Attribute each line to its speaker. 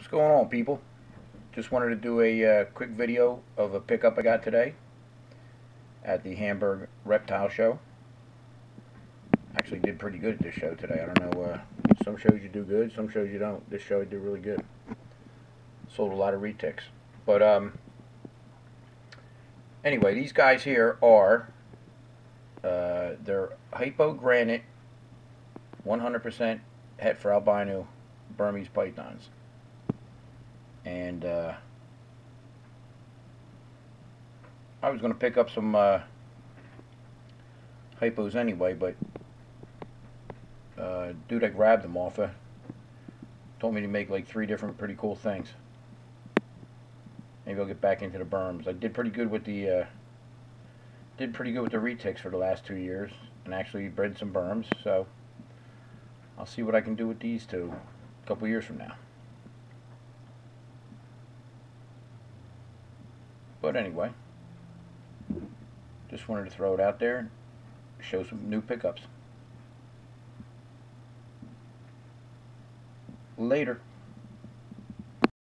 Speaker 1: What's going on, people? Just wanted to do a uh, quick video of a pickup I got today at the Hamburg Reptile Show. Actually did pretty good at this show today. I don't know, uh, some shows you do good, some shows you don't. This show I did really good. Sold a lot of retics. But, um, anyway, these guys here are, uh, they're hypo granite 100% het for albino Burmese pythons and uh, I was going to pick up some uh, hypos anyway, but uh, dude I grabbed them off of told me to make like three different pretty cool things. Maybe I'll get back into the berms. I did pretty good with the uh, did pretty good with the retics for the last two years, and actually bred some berms. So I'll see what I can do with these two a couple years from now. But anyway, just wanted to throw it out there, and show some new pickups. Later.